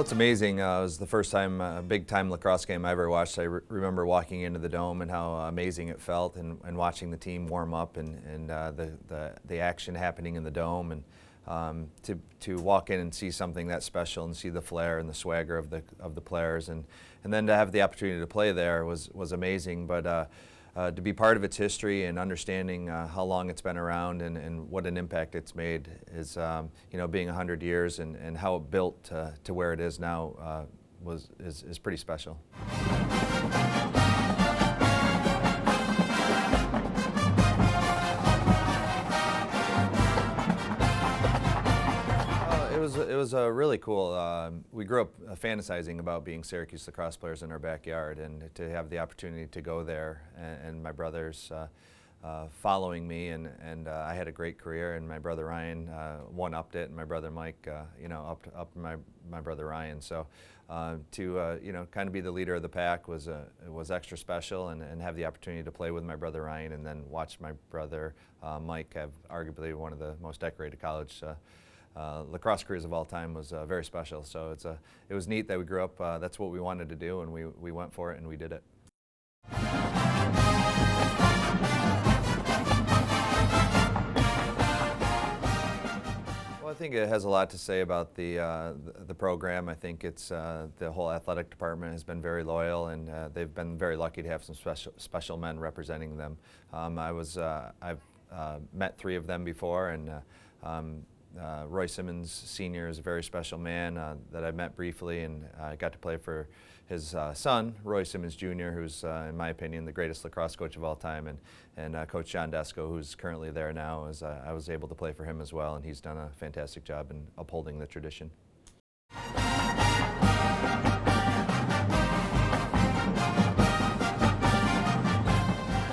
Well, it's amazing. Uh, it was the first time, uh, big time lacrosse game I ever watched. I re- remember walking into the dome and how amazing it felt, and, and watching the team warm up and, and uh, the, the, the action happening in the dome, and um, to to walk in and see something that special and see the flair and the swagger of the of the players, and and then to have the opportunity to play there was was amazing. But uh, to be part of its history and understanding uh, how long it's been around and, and what an impact it's made is, um, you know, being 100 years and, and how it built to, to where it is now uh, was, is, is pretty special. Was uh, really cool. Um, we grew up uh, fantasizing about being Syracuse lacrosse players in our backyard, and to have the opportunity to go there, and, and my brothers. Uh, uh following me, and, and uh, I had a great career. And my brother Ryan uh, one upped it, and my brother Mike, you know, upped up my my brother Ryan. So to you know, kind of be the leader of the pack was was extra special, and, and have the opportunity to play with my brother Ryan, and then watch my brother Mike have arguably one of the most decorated college uh, lacrosse careers of all time was uh, very special. So it's a, it was neat that we grew up. Uh, that's what we wanted to do, and we, we went for it, and we did it. Well, I think it has a lot to say about the uh, the, the, program. I think it's uh, the whole athletic department has been very loyal, and uh, they've been very lucky to have some special special men representing them. Um, I was I've met three of them before, and um, uh, Roy Simmons Sr. is a very special man uh, that I met briefly and I uh, got to play for his uh, son, Roy Simmons Jr., who's, uh, in my opinion, the greatest lacrosse coach of all time, and, and uh, Coach John Desko, who's currently there now. Is, I was able to play for him as well, and he's done a fantastic job in upholding the tradition.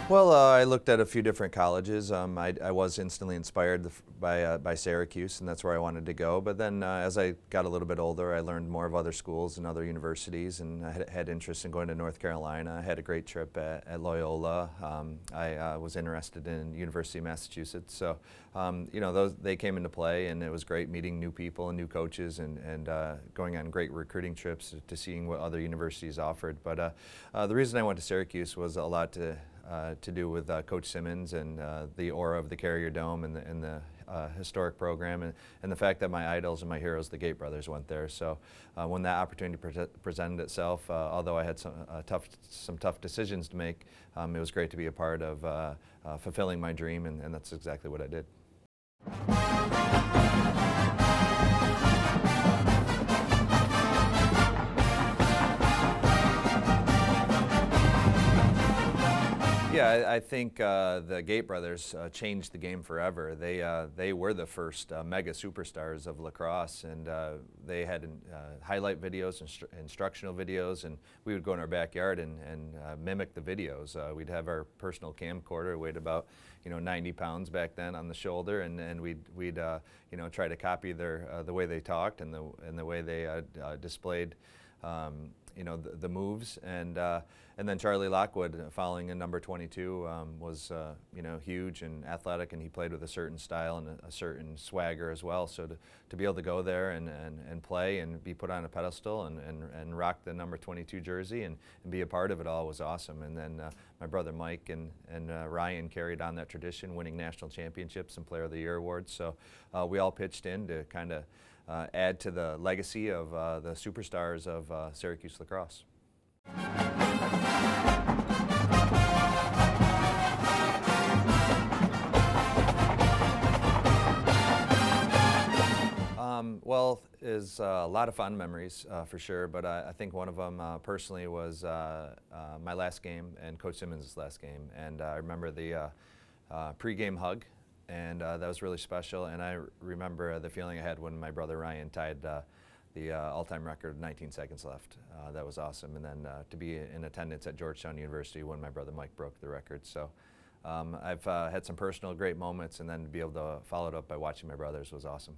Well, uh, I looked at a few different colleges. Um, I, I, was instantly inspired by, uh, by Syracuse, and that's where I wanted to go. But then uh, as I got a little bit older, I learned more of other schools and other universities, and I had, had interest in going to North Carolina. I had a great trip at, at Loyola. Um, I uh, was interested in University of Massachusetts. So, um, you know, those, they came into play, and it was great meeting new people and new coaches and, and uh, going on great recruiting trips to, seeing what other universities offered. But uh, the reason I went to Syracuse was a lot to to do with uh, Coach Simmons and uh, the aura of the Carrier Dome and the, and the uh, historic program, and, and the fact that my idols and my heroes, the Gait brothers, went there. So uh, when that opportunity pre presented itself, although I had some tough some tough decisions to make, um, it was great to be a part of fulfilling my dream, and, and that's exactly what I did. Yeah, I, I think uh, the Gait brothers uh, changed the game forever. They uh, they were the first uh, mega superstars of lacrosse, and uh, they had uh, highlight videos and instru instructional videos, and we would go in our backyard and, and mimic the videos. we'd have our personal camcorder, weighed about you know 90 pounds back then on the shoulder, and, and we'd we'd you know try to copy their the way they talked and the and the way they displayed. Um, you know the, the moves. And uh, and then Charlie Lockwood uh, following in number 22 um, was uh, you know huge and athletic and he played with a certain style and a, a, certain swagger as well. So to, to be able to go there and, and, and play and be put on a pedestal and, and, and rock the number 22 jersey and, and be a part of it all was awesome. And then uh, my brother Mike and, and uh, Ryan carried on that tradition winning national championships and player of the year awards. So uh, we all pitched in to kind of uh, add to the legacy of uh, the superstars of uh, Syracuse lacrosse. Um, well, is uh, a lot of fond memories uh, for sure, but I, I, think one of them uh, personally was my last game and Coach Simmons' last game, and I remember the pregame hug and uh, that was really special. And I remember the feeling I had when my brother Ryan tied uh, the uh, all-time record, 19 seconds left. Uh, that was awesome. And then uh, to be in attendance at Georgetown University when my brother Mike broke the record. So um, I've uh, had some personal great moments, and then to be able to follow it up by watching my brothers was awesome.